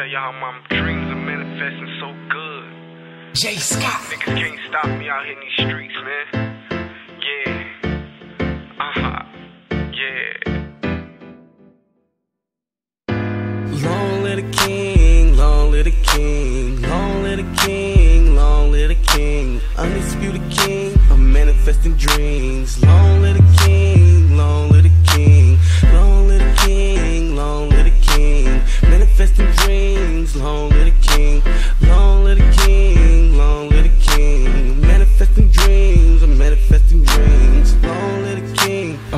tell y'all my dreams are manifesting so good. Jay Scott. Niggas can't stop me out here in these streets, man. Yeah. Uh huh. Yeah. Long live the king, long live the king, long live the king, long live the king, undisputed king of manifesting dreams. Long live the king, long live the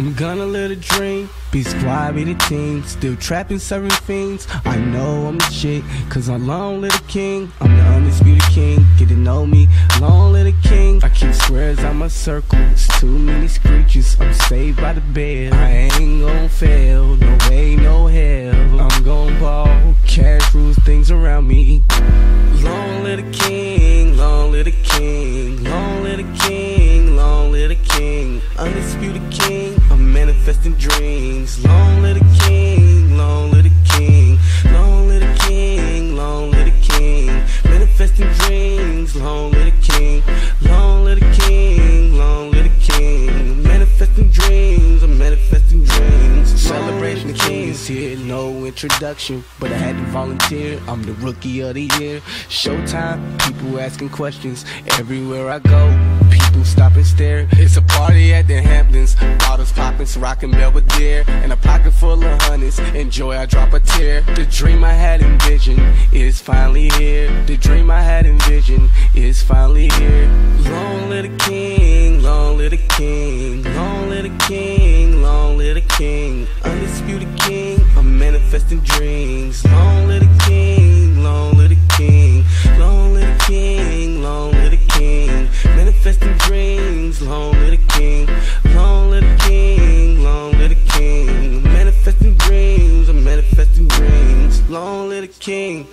I'm gonna live a dream. Be squad, be the team, still trapping, serving fiends. I know I'm the shit, cause I'm long little king. I'm the undisputed king, get to know me, long little king. I keep squares on my circle, it's too many screeches. I'm saved by the bed, I ain't gon' fail, no way, no hell. I'm gon' ball, cash rules things around me. Long little king, long little king, Manifesting dreams. Long little king, long little king, long little king, long little king, manifesting dreams. Long little king, the king here, no introduction, but I had to volunteer. I'm the rookie of the year. Showtime, people asking questions everywhere I go. People stop and stare. It's a party at the Hamptons. Bottles popping, so rockin' Belvedere. And a pocket full of honeys. Enjoy, I drop a tear. The dream I had envisioned is finally here. The dream I had envisioned is manifesting dreams. Long live the king, long live the king, long live the king, long live the king. Manifesting dreams, long live the king, long live the king, long live the king. Manifesting dreams, I'm manifesting dreams. Long live the king.